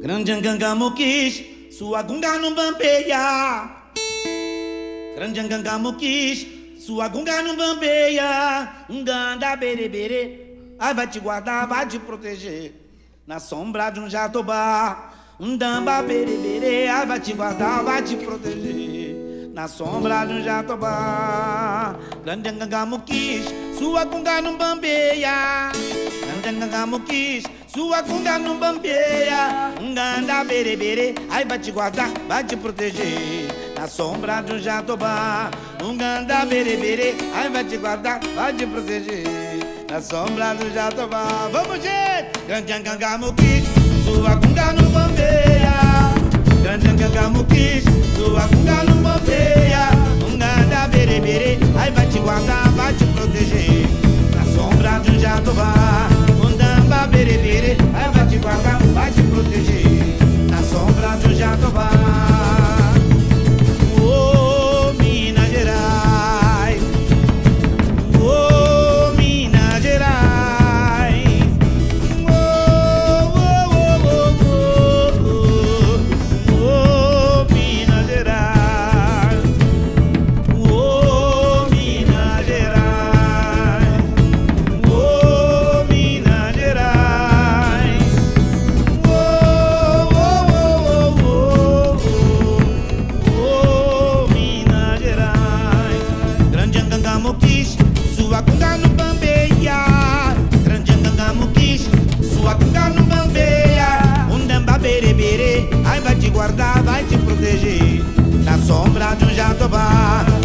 Grande anganga quis, sua gunga não bambeia. Grande anganga quis, sua gunga não bambeia. Nganda bere bere, ai vai te guardar, vai te proteger. Na sombra de um jatobá. Ndamba bere bere, ai vai te guardar, vai te proteger. Na sombra de um jatobá. Grande anganga quis, sua gunga não bambeia. Grande anganga quis, sua gunga não bambeia. Nganda bere bere, ai vai te guardar, vai te proteger. Na sombra de um jatobá. Nganda bere bere, ai vai te guardar, vai te proteger. Na sombra do jatobá. Vamos, gente! Grande anganga quis, sua gunga não bambeia. Grande anganga quis, sua gunga não bambeia. Nganda bere bere, ai vai te guardar, vai te proteger. Na sombra de um jatobá. Ai vai te guardar, vai te proteger. Na sombra de um jatobá.